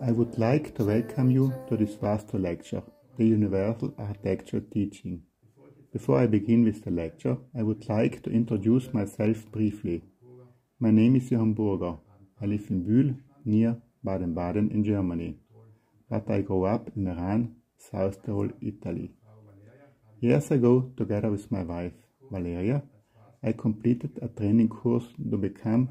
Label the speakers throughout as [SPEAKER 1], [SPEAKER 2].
[SPEAKER 1] I would like to welcome you to this Vastu lecture, the Universal Architecture Teaching. Before I begin with the lecture, I would like to introduce myself briefly. My name is Johann Burger. I live in Bühl, near Baden-Baden in Germany. But I grew up in Meran, South Tyrol, Italy. Years ago, together with my wife, Valeria, I completed a training course to become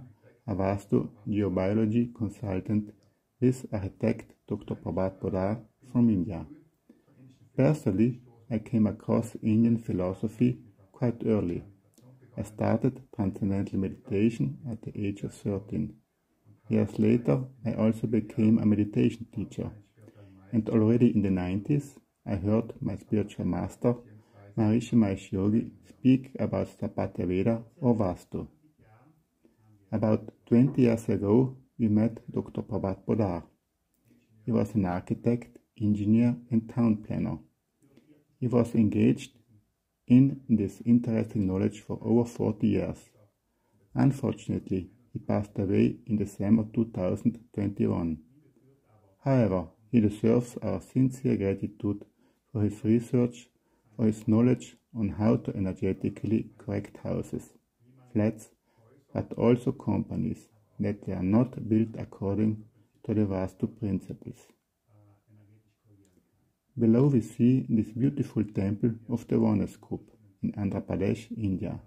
[SPEAKER 1] a Vastu geobiology consultant with architect Dr. Prabhat Poddar from India. Personally, I came across Indian philosophy quite early. I started transcendental meditation at the age of 13. Years later, I also became a meditation teacher. And already in the 90s, I heard my spiritual master, Maharishi Mahesh Yogi, speak about Sthapatya Veda or Vastu. About 20 years ago, we met Dr. Prabhat Poddar. He was an architect, engineer, and town planner. He was engaged in this interesting knowledge for over 40 years. Unfortunately, he passed away in December 2021. However, he deserves our sincere gratitude for his research, his knowledge on how to energetically correct houses, flats, but also companies that they are not built according to the Vastu principles. Below we see this beautiful temple of the Varnas Group in Andhra Pradesh, India.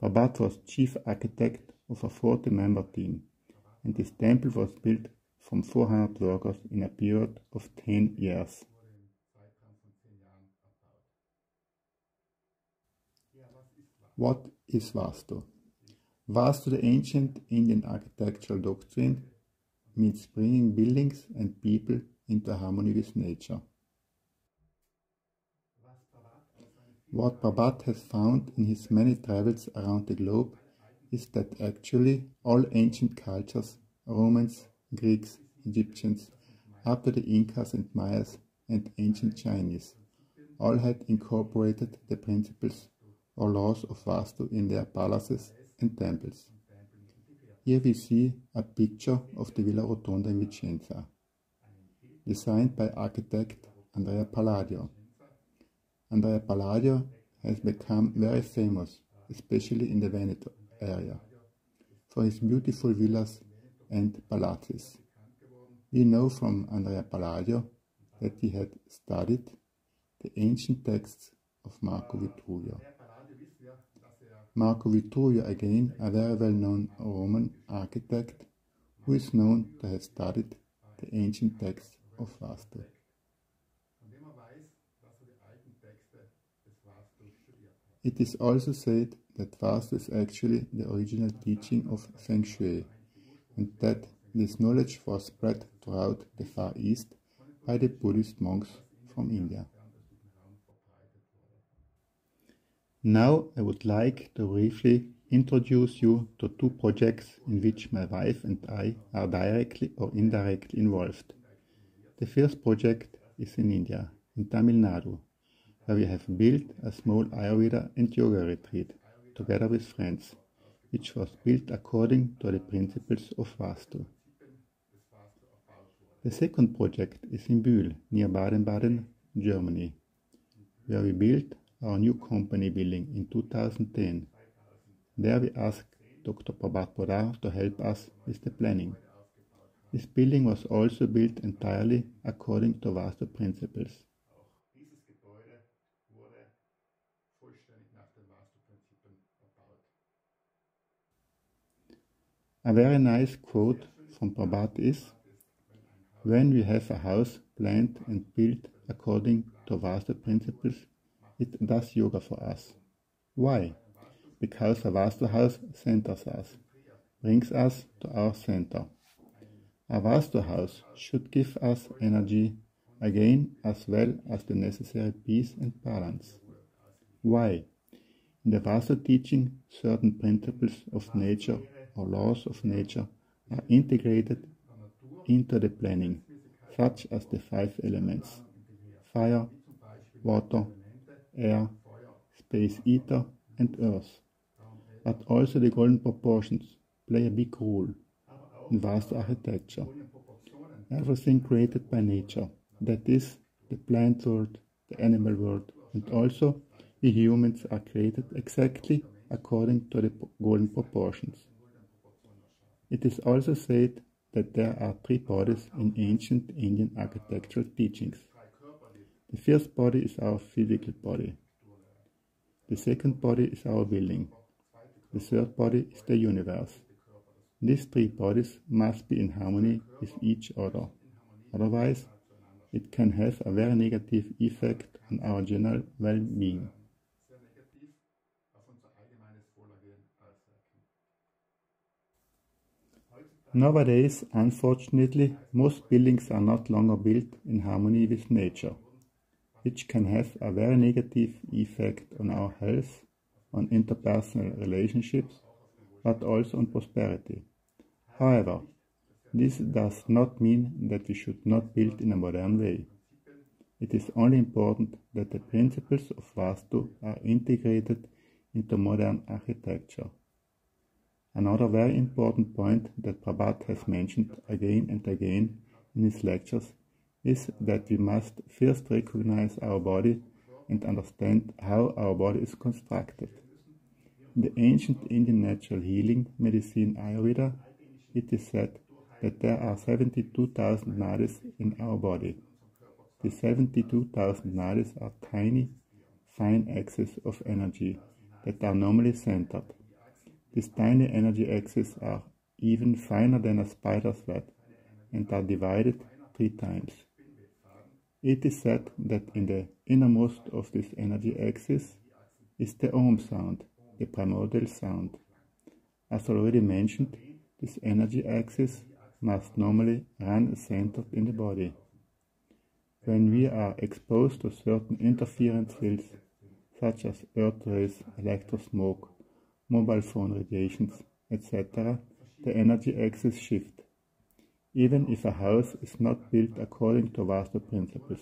[SPEAKER 1] Prabhat was chief architect of a 40-member team, and this temple was built from 400 workers in a period of 10 years. What is Vastu? Vastu, the ancient Indian architectural doctrine, means bringing buildings and people into harmony with nature. What Prabhat has found in his many travels around the globe is that actually all ancient cultures, Romans, Greeks, Egyptians, up to the Incas and Mayas and ancient Chinese, all had incorporated the principles or laws of Vastu in their palaces and temples. Here we see a picture of the Villa Rotonda in Vicenza, designed by architect Andrea Palladio. Andrea Palladio has become very famous, especially in the Veneto area, for his beautiful villas and palaces. We know from Andrea Palladio that he had studied the ancient texts of Marco Vitruvio. Marco Vitruvio, again, a very well-known Roman architect who is known to have studied the ancient texts of Vastu. It is also said that Vastu is actually the original teaching of Feng Shui, and that this knowledge was spread throughout the Far East by the Buddhist monks from India. Now I would like to briefly introduce you to two projects in which my wife and I are directly or indirectly involved. The first project is in India, in Tamil Nadu, where we have built a small Ayurveda and yoga retreat together with friends, which was built according to the principles of Vastu. The second project is in Bühl, near Baden-Baden, Germany, where we built our new company building in 2010. There we asked Dr. Prabhat to help us with the planning. This building was also built entirely according to Vastu principles. A very nice quote from Prabhat is When we have a house planned and built according to Vastu principles, it does yoga for us. Why? Because a Vastu house centers us, brings us to our center. A Vastu house should give us energy again as well as the necessary peace and balance. Why? In the Vastu teaching, certain principles of nature or laws of nature are integrated into the planning, such as the five elements fire, water, air, space ether, and Earth. But also the golden proportions play a big role in Vastu architecture. Everything created by nature, that is, the plant world, the animal world, and also we humans are created exactly according to the golden proportions. It is also said that there are three bodies in ancient Indian architectural teachings. The first body is our physical body. The second body is our building. The third body is the universe. These three bodies must be in harmony with each other. Otherwise, it can have a very negative effect on our general well-being. Nowadays, unfortunately, most buildings are not longer built in harmony with nature, which can have a very negative effect on our health, on interpersonal relationships, but also on prosperity. However, this does not mean that we should not build in a modern way. It is only important that the principles of Vastu are integrated into modern architecture. Another very important point that Prabhat has mentioned again and again in his lectures is that we must first recognize our body and understand how our body is constructed. In the ancient Indian natural healing medicine Ayurveda, it is said that there are 72,000 nadis in our body. The 72,000 nadis are tiny, fine axes of energy that are normally centered. These tiny energy axes are even finer than a spider's web and are divided three times. It is said that in the innermost of this energy axis is the Om sound, the primordial sound. As already mentioned, this energy axis must normally run centered in the body. When we are exposed to certain interference fields, such as earth rays, electrosmog, mobile phone radiations, etc., the energy axis shift, even if a house is not built according to Vastu principles.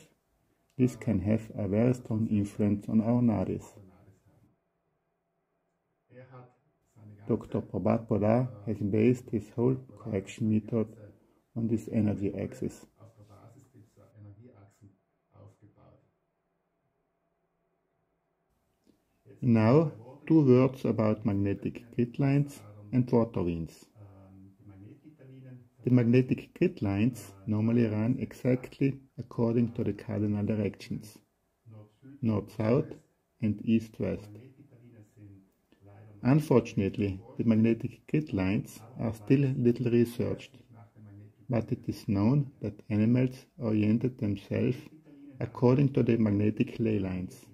[SPEAKER 1] This can have a very strong influence on our nadis. Dr. Prabhat Poddar has based his whole correction method on this energy axis. Now, two words about magnetic grid lines and water veins. The magnetic grid lines normally run exactly according to the cardinal directions north-south and east-west. Unfortunately, the magnetic grid lines are still little researched, but it is known that animals oriented themselves according to the magnetic ley lines.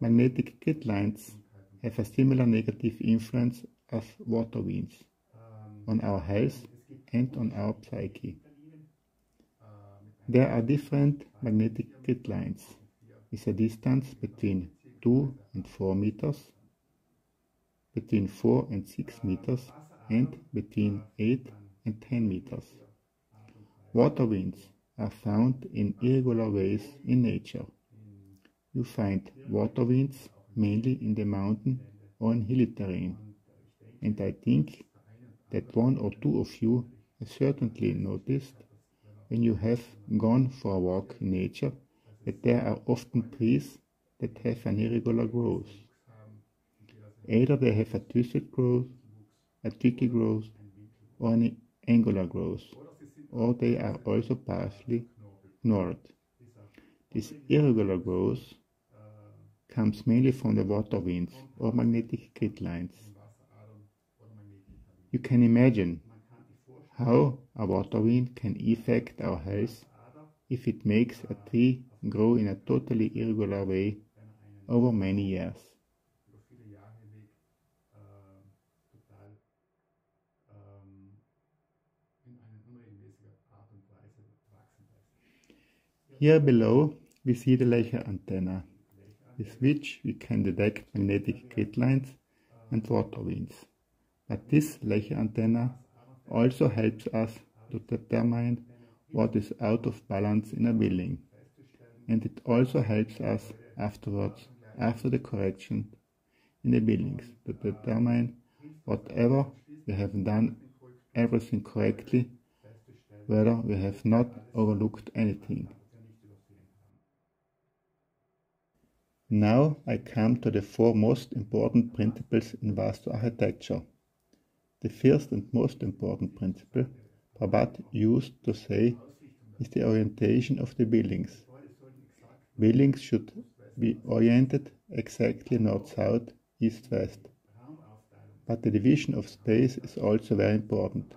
[SPEAKER 1] Magnetic grid lines have a similar negative influence as water veins on our health and on our psyche. There are different magnetic grid lines with a distance between 2 and 4 meters, between 4 and 6 meters, and between 8 and 10 meters. Water veins are found in irregular ways in nature. You find water veins mainly in the mountain or in hilly terrain, and I think that one or two of you have certainly noticed when you have gone for a walk in nature that there are often trees that have an irregular growth. Either they have a twisted growth, a tricky growth, or an angular growth, or they are also partially ignored. This irregular growth comes mainly from the water veins or magnetic grid lines. You can imagine how a water vein can affect our health if it makes a tree grow in a totally irregular way over many years. Here below we see the Lecher antenna, with which we can detect magnetic grid lines and water veins. But this Lecher antenna also helps us to determine what is out of balance in a building. And it also helps us afterwards after the correction in the buildings to determine whatever we have done everything correctly, whether we have not overlooked anything. Now I come to the four most important principles in Vastu architecture. The first and most important principle Prabhat used to say is the orientation of the buildings. Buildings should be oriented exactly north-south, east-west. But the division of space is also very important.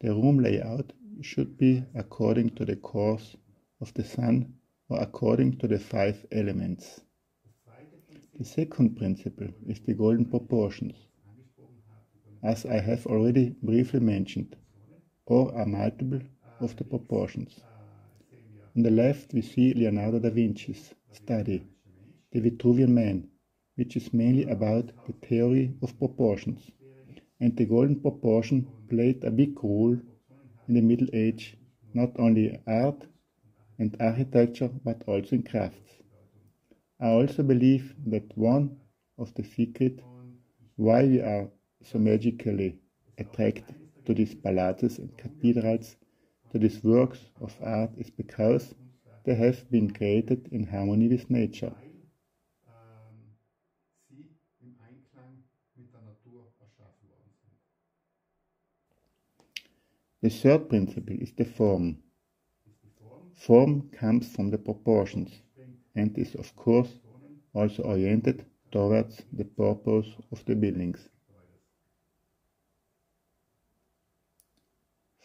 [SPEAKER 1] The room layout should be according to the course of the sun or according to the five elements. The second principle is the golden proportions. As I have already briefly mentioned, or a multiple of the proportions. On the left we see Leonardo da Vinci's study, The Vitruvian Man, which is mainly about the theory of proportions. And the golden proportion played a big role in the Middle Age, not only in art and architecture, but also in crafts. I also believe that one of the secrets why we are so magically attracted to these palaces and cathedrals, to these works of art, is because they have been created in harmony with nature. The third principle is the form. Form comes from the proportions and is of course also oriented towards the purpose of the buildings.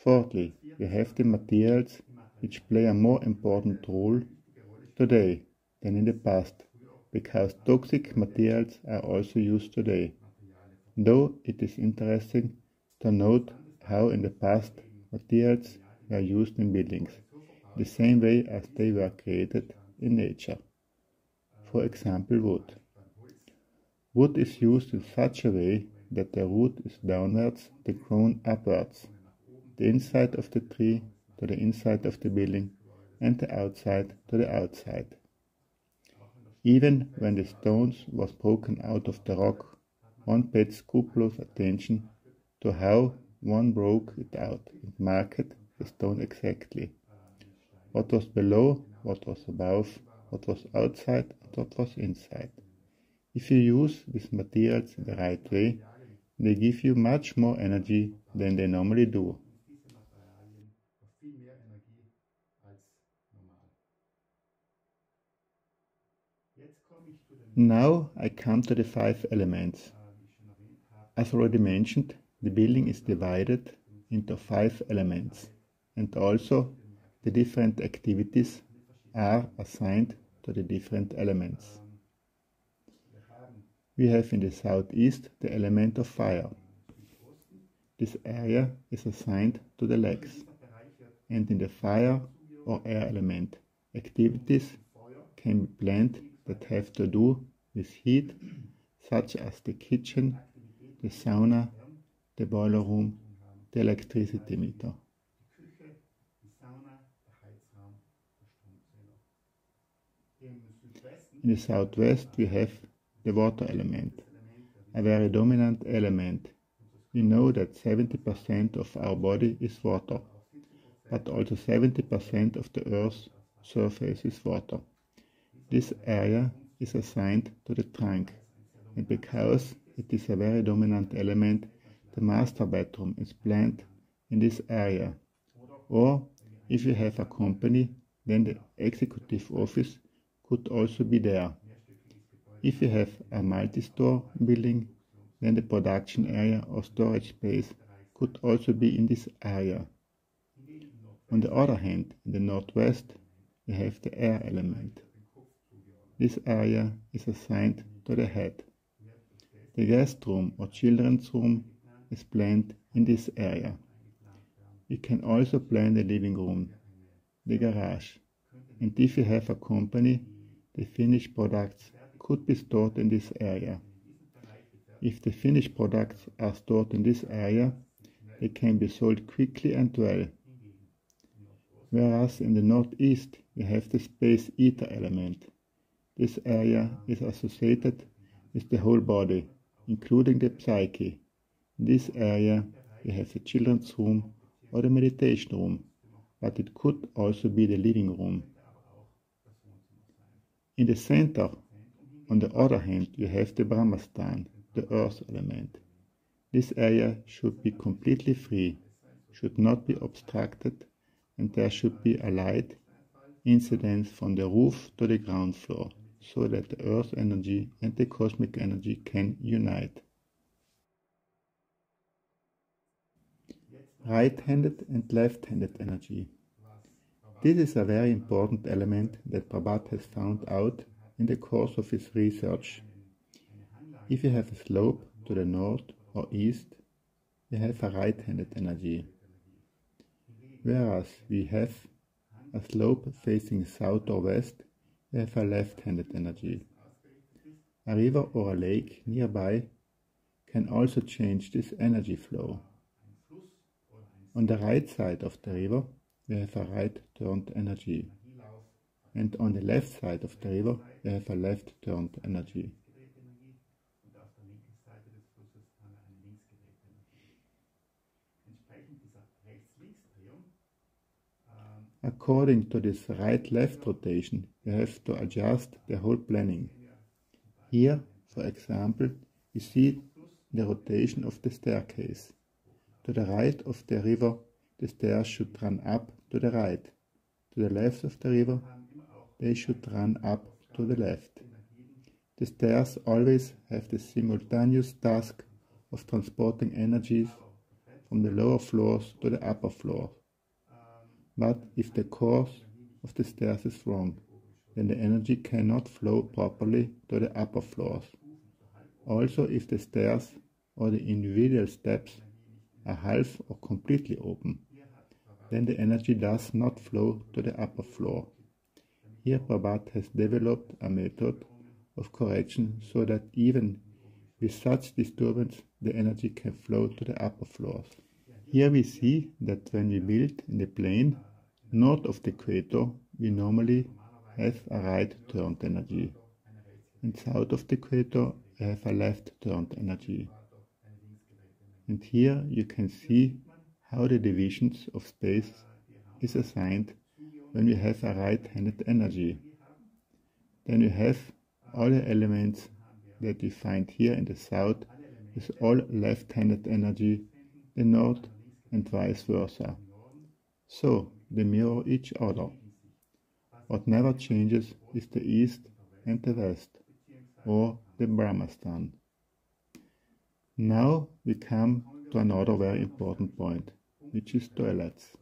[SPEAKER 1] Fourthly, we have the materials which play a more important role today than in the past, because toxic materials are also used today. Though it is interesting to note how in the past materials were used in buildings, the same way as they were created in nature. For example, wood. Wood is used in such a way that the root is downwards, the crown upwards, the inside of the tree to the inside of the building, and the outside to the outside. Even when the stones was broken out of the rock, one paid scrupulous attention to how one broke it out and marked the stone exactly. What was below, what was above, what was outside and what was inside. If you use these materials in the right way, they give you much more energy than they normally do. Now I come to the five elements. As already mentioned, the building is divided into five elements and also the different activities are assigned to the different elements. We have in the southeast the element of fire. This area is assigned to the legs. And in the fire or air element, activities can be planned that have to do with heat, such as the kitchen, the sauna, the boiler room, the electricity meter. In the southwest we have the water element, a very dominant element. We know that 70% of our body is water, but also 70% of the Earth's surface is water. This area is assigned to the trunk, and because it is a very dominant element, the master bedroom is planned in this area. Or, if you have a company, then the executive office could also be there. If you have a multi-store building, then the production area or storage space could also be in this area. On the other hand, in the northwest, we have the air element. This area is assigned to the head. The guest room or children's room is planned in this area. We can also plan the living room, the garage, and if you have a company, the finished products could be stored in this area. If the finished products are stored in this area, they can be sold quickly and well. Whereas in the northeast we have the space ether element. This area is associated with the whole body, including the psyche. In this area, we have the children's room or the meditation room, but it could also be the living room. In the center, on the other hand, you have the Brahmastan, the earth element. This area should be completely free, should not be obstructed, and there should be a light incidence from the roof to the ground floor, so that the earth energy and the cosmic energy can unite. Right-handed and left-handed energy. This is a very important element that Prabhat has found out in the course of his research. If you have a slope to the north or east, you have a right-handed energy, whereas we have a slope facing south or west, we have a left-handed energy. A river or a lake nearby can also change this energy flow. On the right side of the river, we have a right-turned energy, and on the left side of the river, we have a left-turned energy. According to this right-left rotation, you have to adjust the whole planning. Here, for example, you see the rotation of the staircase. To the right of the river, the stairs should run up to the right. To the left of the river, they should run up to the left. The stairs always have the simultaneous task of transporting energies from the lower floors to the upper floors. But if the course of the stairs is wrong, then the energy cannot flow properly to the upper floors. Also, if the stairs or the individual steps are half or completely open, then the energy does not flow to the upper floor. Here Prabhat has developed a method of correction so that even with such disturbance the energy can flow to the upper floors. Here we see that when we build in the plane north of the equator, we normally have a right-turned energy, and south of the equator, we have a left-turned energy. And here you can see how the divisions of space is assigned when we have a right-handed energy. Then you have all the elements that we find here in the south with all left-handed energy, the north and vice versa. So they mirror each other. What never changes is the east and the west, or the Brahmastan. Now we come to another very important point, which is toilets.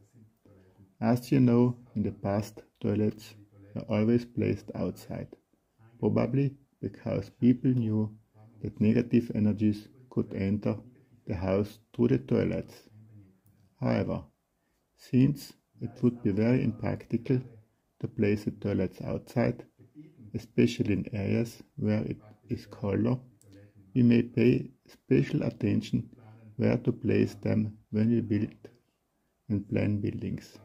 [SPEAKER 1] As you know, in the past, toilets were always placed outside, probably because people knew that negative energies could enter the house through the toilets. However, since it would be very impractical to place the toilets outside, especially in areas where it is colder, we may pay special attention where to place them when we build and plan buildings.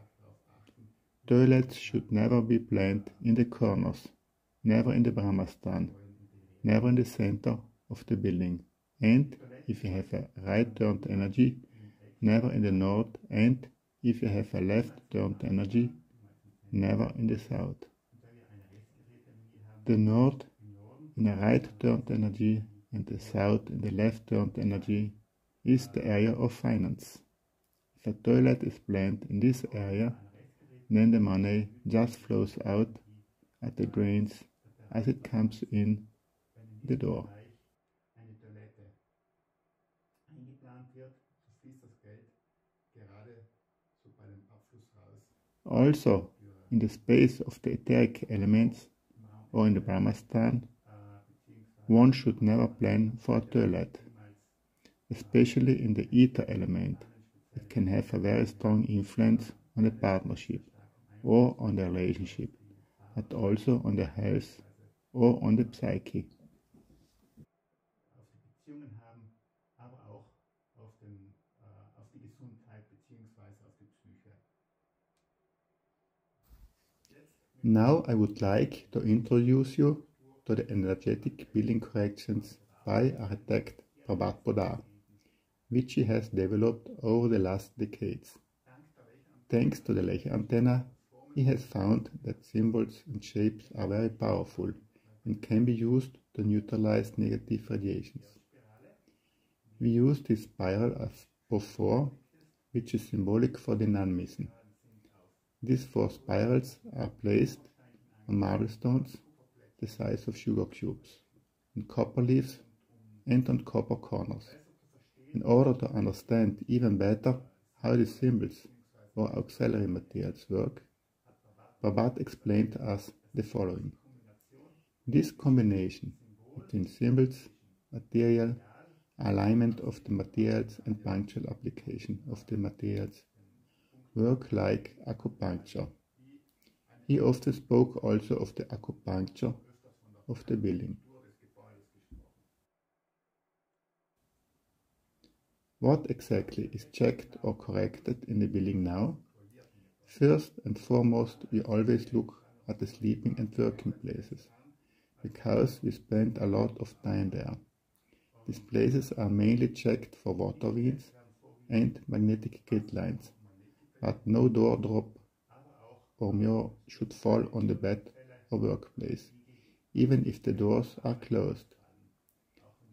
[SPEAKER 1] Toilets should never be planned in the corners, never in the Brahmastan, never in the center of the building, and if you have a right-turned energy, never in the north, and if you have a left-turned energy, never in the south. The north in a right-turned energy and the south in the left-turned energy is the area of finance. If a toilet is planned in this area, then the money just flows out at the drains as it comes in the door. Also, in the space of the etheric elements or in the Brahmastan, one should never plan for a toilet, especially in the ether element. It can have a very strong influence on the partnership or on the relationship, but also on the health or on the psyche. Now I would like to introduce you to the energetic building corrections by architect Prabhat Poddar, which he has developed over the last decades. Thanks to the Lecher antenna, he has found that symbols and shapes are very powerful and can be used to neutralize negative radiations. We use this spiral of four, which is symbolic for the non-meson. These four spirals are placed on marble stones the size of sugar cubes, on copper leaves and on copper corners. In order to understand even better how these symbols or auxiliary materials work, Prabhat explained to us the following. This combination between symbols, material, alignment of the materials and punctual application of the materials work like acupuncture. He often spoke also of the acupuncture of the building. What exactly is checked or corrected in the building now? First and foremost, we always look at the sleeping and working places, because we spend a lot of time there. These places are mainly checked for water veins and magnetic grid lines, but no door drop or mirror should fall on the bed or workplace, even if the doors are closed.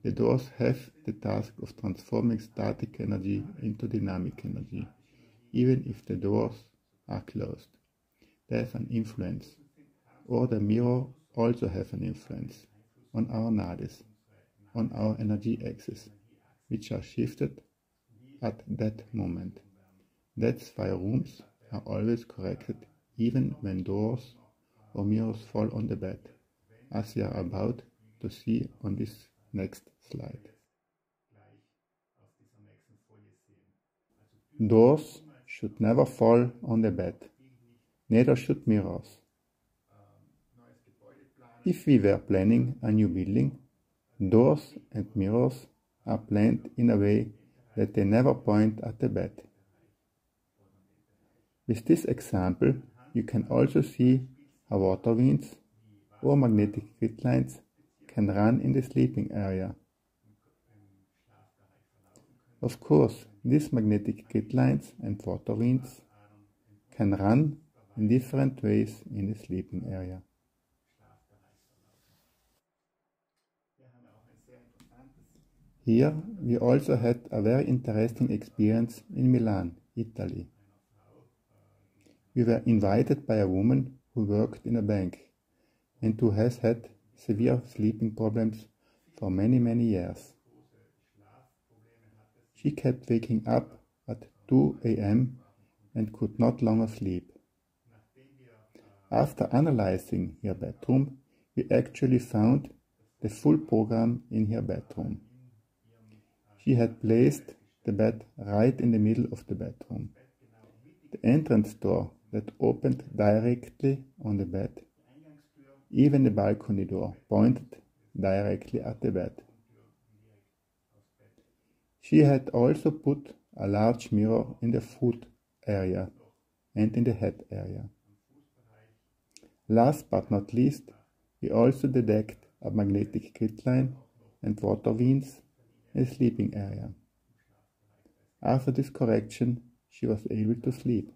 [SPEAKER 1] The doors have the task of transforming static energy into dynamic energy, even if the doors are closed. There's an influence, or the mirror also has an influence on our nadis, on our energy axis, which are shifted at that moment. That's why rooms are always corrected even when doors or mirrors fall on the bed, as we are about to see on this next slide. Doors should never fall on the bed, neither should mirrors. If we were planning a new building, doors and mirrors are planned in a way that they never point at the bed. With this example, you can also see how water veins or magnetic grid lines can run in the sleeping area. Of course, these magnetic grid lines and water veins can run in different ways in the sleeping area. Here we also had a very interesting experience in Milan, Italy. We were invited by a woman who worked in a bank and who has had severe sleeping problems for many, many years. She kept waking up at 2 a.m. and could not longer sleep. After analyzing her bedroom, we actually found the full program in her bedroom. She had placed the bed right in the middle of the bedroom. The entrance door that opened directly on the bed even the balcony door pointed directly at the bed. She had also put a large mirror in the foot area and in the head area. Last but not least, we also detect a magnetic grid line and water veins in the sleeping area. After this correction, she was able to sleep.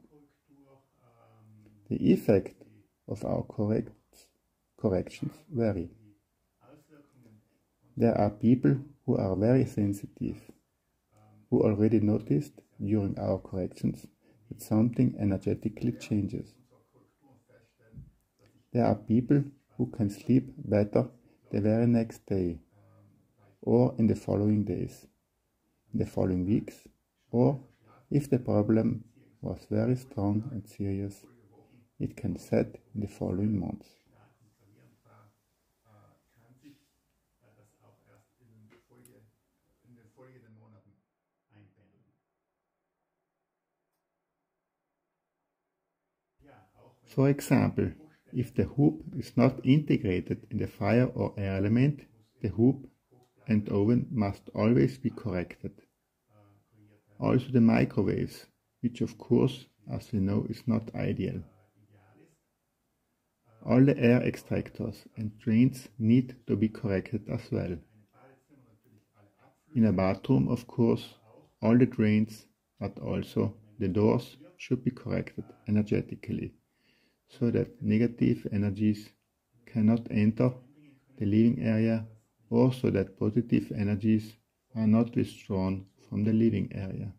[SPEAKER 1] The effect of our correct corrections vary. There are people who are very sensitive, who already noticed during our corrections that something energetically changes. There are people who can sleep better the very next day, or in the following days, in the following weeks, or if the problem was very strong and serious, it can set in the following months. For example, if the hoop is not integrated in the fire or air element, the hoop and oven must always be corrected. Also the microwaves, which of course, as we know, is not ideal. All the air extractors and drains need to be corrected as well. In a bathroom, of course, all the drains, but also the doors should be corrected energetically so that negative energies cannot enter the living area or so that positive energies are not withdrawn from the living area.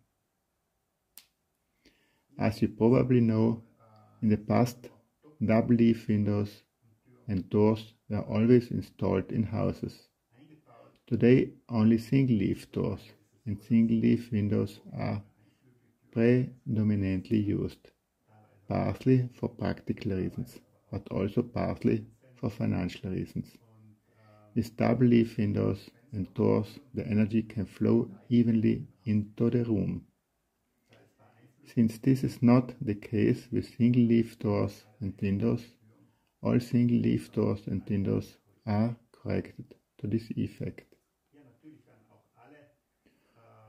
[SPEAKER 1] As you probably know, in the past, double leaf windows and doors were always installed in houses. Today, only single leaf doors and single leaf windows are predominantly used, partly for practical reasons, but also partly for financial reasons. With double leaf windows and doors, the energy can flow evenly into the room. Since this is not the case with single leaf doors and windows, all single leaf doors and windows are corrected to this effect.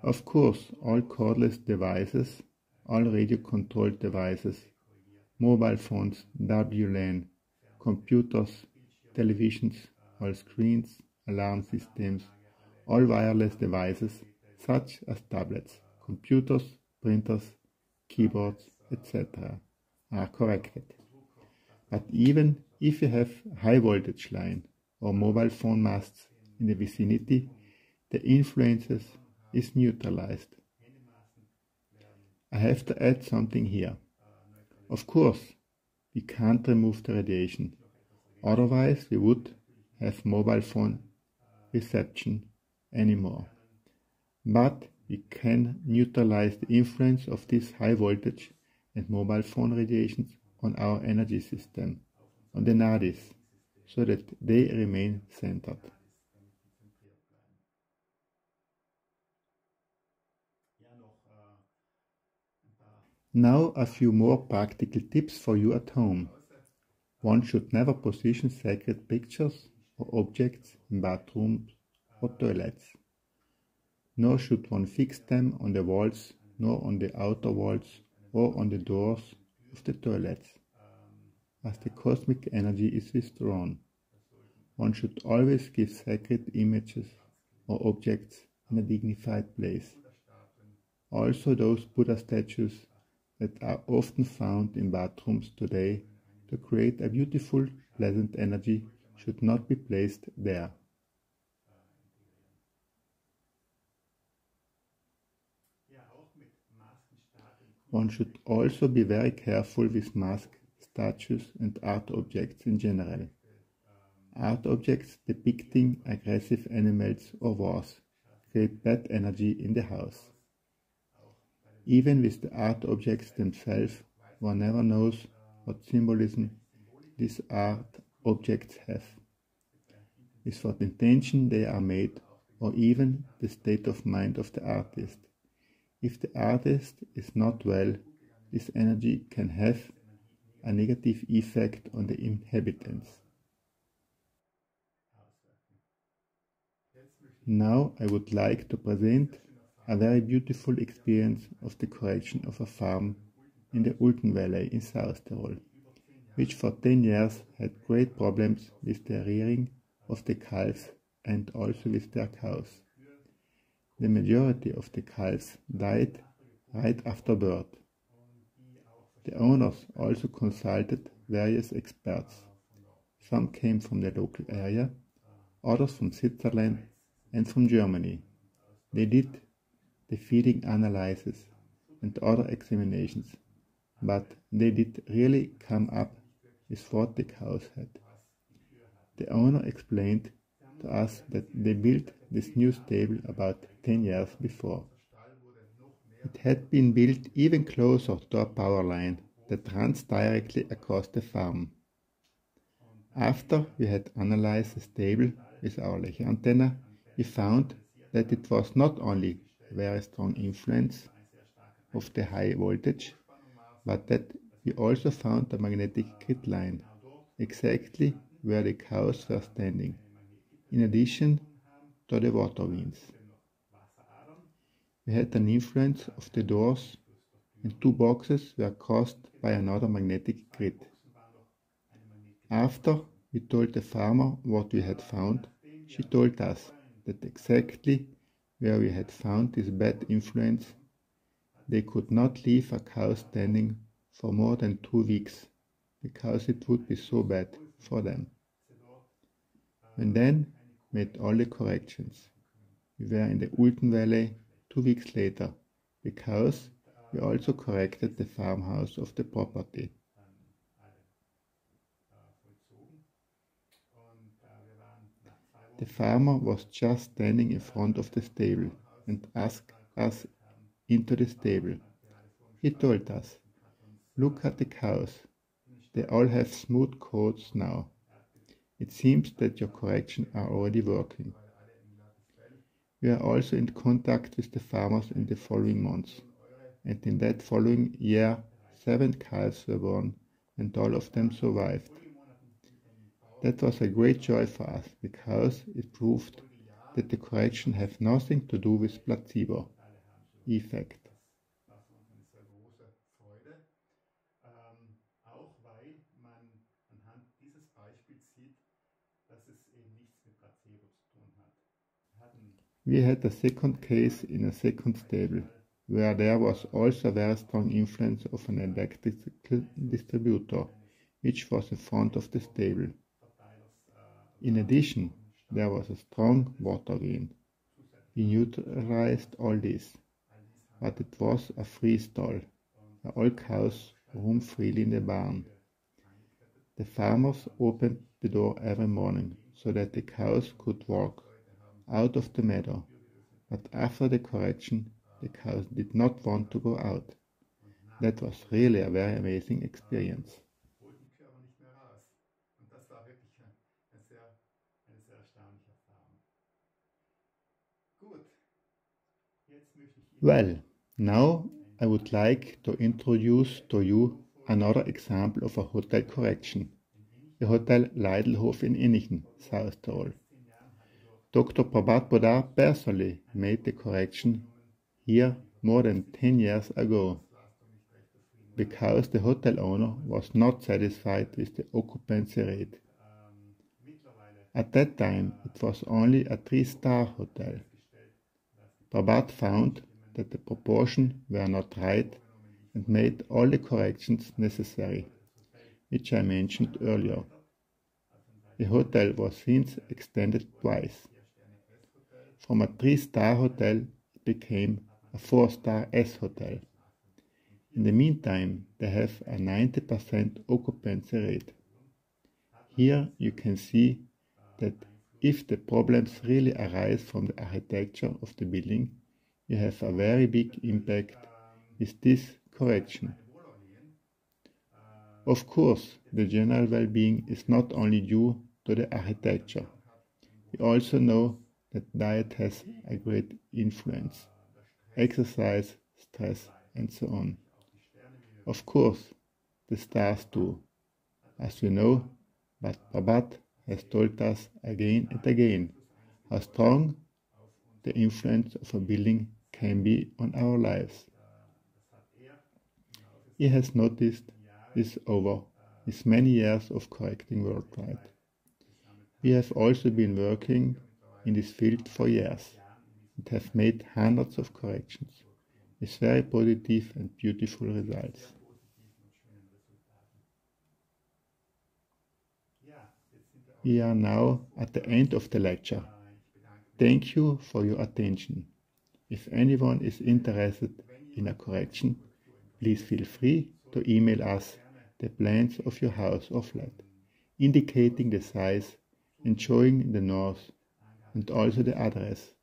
[SPEAKER 1] Of course, all cordless devices, all radio controlled devices, mobile phones, WLAN, computers, televisions, all screens, alarm systems, all wireless devices such as tablets, computers, printers, keyboards, etc. are corrected. But even if you have high voltage line or mobile phone masts in the vicinity, the influences is neutralized. I have to add something here. Of course, we can't remove the radiation, otherwise we would have mobile phone reception anymore. But we can neutralize the influence of this high voltage and mobile phone radiations on our energy system, on the nadis, so that they remain centered. Now a few more practical tips for you at home. One should never position sacred pictures or objects in bathrooms or toilets. Nor should one fix them on the walls, nor on the outer walls or on the doors of the toilets, as the cosmic energy is withdrawn. One should always give sacred images or objects in a dignified place. Also those Buddha statues that are often found in bathrooms today to create a beautiful, pleasant energy should not be placed there. One should also be very careful with mask statues and art objects in general. Art objects depicting aggressive animals or wars create bad energy in the house. Even with the art objects themselves, one never knows what symbolism these art objects have, with what intention they are made, or even the state of mind of the artist. If the artist is not well, this energy can have a negative effect on the inhabitants. Now I would like to present a very beautiful experience of the correction of a farm in the Ulten Valley in South Tyrol, which for 10 years had great problems with the rearing of the calves and also with their cows. The majority of the calves died right after birth. The owners also consulted various experts. Some came from the local area, others from Switzerland and from Germany. They did the feeding analysis and other examinations, but they did really come up with what the cows had. The owner explained to us that they built this new stable about 10 years before. It had been built even closer to a power line that runs directly across the farm. After we had analyzed the stable with our antenna, we found that it was not only a very strong influence of the high voltage, but that we also found a magnetic grid line exactly where the cows were standing, in addition to the water veins. We had an influence of the doors and two boxes were crossed by another magnetic grid. After we told the farmer what we had found, she told us that exactly where we had found this bad influence, they could not leave a cow standing for more than two weeks because it would be so bad for them. And then made all the corrections. We were in the Ulten Valley two weeks later because we also corrected the farmhouse of the property. The farmer was just standing in front of the stable and asked us into the stable. He told us, Look at the cows. They all have smooth coats now. It seems that your corrections are already working. We are also in contact with the farmers in the following months, and in that following year, seven calves were born, and all of them survived. That was a great joy for us because it proved that the correction have nothing to do with placebo effect. We had a second case in a second stable, where there was also a very strong influence of an electrical distributor, which was in front of the stable. In addition, there was a strong water vein. We neutralized all this, but it was a free stall, where all cows roam freely in the barn. The farmers opened the door every morning so that the cows could walk out of the meadow, but after the correction, the cows did not want to go out. That was really a very amazing experience. Well, now I would like to introduce to you another example of a hotel correction, the Hotel Leitlhof in Innichen, South Tyrol. Dr. Prabhat Poddar personally made the correction here more than 10 years ago because the hotel owner was not satisfied with the occupancy rate. At that time, it was only a three-star hotel. Prabhat found that the proportions were not right and made all the corrections necessary, which I mentioned earlier. The hotel was since extended twice. From a three-star hotel, it became a four-star S hotel. In the meantime, they have a 90% occupancy rate. Here you can see that if the problems really arise from the architecture of the building, you have a very big impact with this correction. Of course, the general well-being is not only due to the architecture. We also know that diet has a great influence. Exercise, stress, and so on. Of course, the stars too, as we know, but Prabhat has told us again and again how strong the influence of a building can be on our lives. He has noticed this over his many years of correcting worldwide. We have also been working in this field for years and have made hundreds of corrections with very positive and beautiful results. We are now at the end of the lecture. Thank you for your attention. If anyone is interested in a correction, please feel free to email us the plans of your house or flat, indicating the size and showing the north and also the address,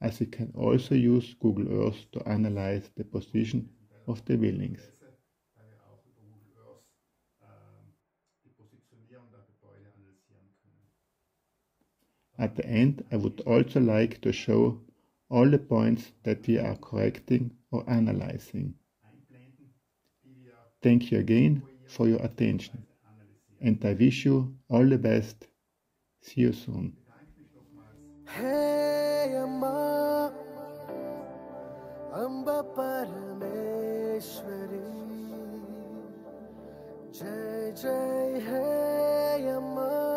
[SPEAKER 1] as we can also use Google Earth to analyze the position of the buildings. At the end, I would also like to show all the points that we are correcting or analyzing. Thank you again for your attention, and I wish you all the best. See you soon.
[SPEAKER 2] Hey, Amma, Amba Parameshwari, Jay Jay Hey, Amma.